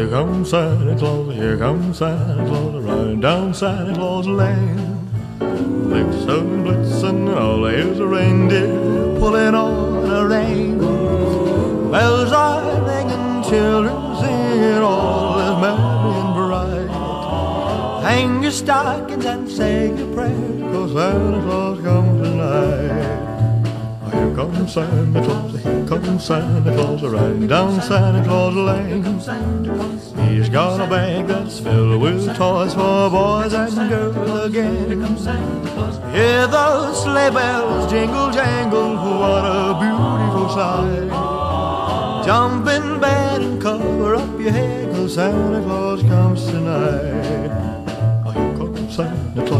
Here comes Santa Claus, here comes Santa Claus, riding down Santa Claus Lane. Blitzen, blitzen, all here's a reindeer pulling on a rein. Bells are ringing, children singing, all is merry and bright. Hang your stockings and say your prayers, cause Santa Claus comes tonight. Here comes Santa Claus, comes Santa Claus, riding down Santa Claus Lane. He's got a bag that's filled with toys for boys and girls again. Hear those sleigh bells jingle jangle, what a beautiful sight. Jump in bed and cover up your head, cause Santa Claus comes tonight. Here comes Santa Claus,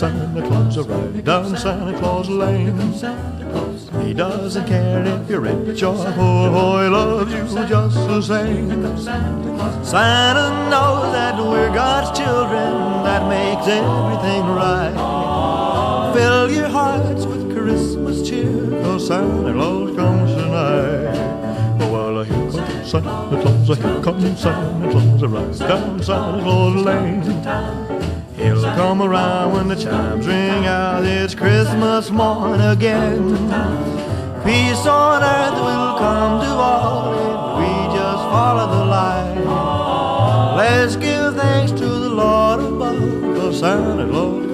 Santa Claus, riding down Santa Claus Lane. He doesn't care if you're rich or poor, oh, he loves you just the same. Santa knows that we're God's children, that makes everything right. Fill your hearts with Christmas cheer, cause Santa Claus comes tonight. Oh, well, here comes Santa Claus, here comes Santa Claus, right down Santa Claus Lane. He'll come around when the chimes ring out. It's Christmas morn again. Peace on earth will come to all if we just follow the light. Let's give thanks to the Lord above, cause Santa Claus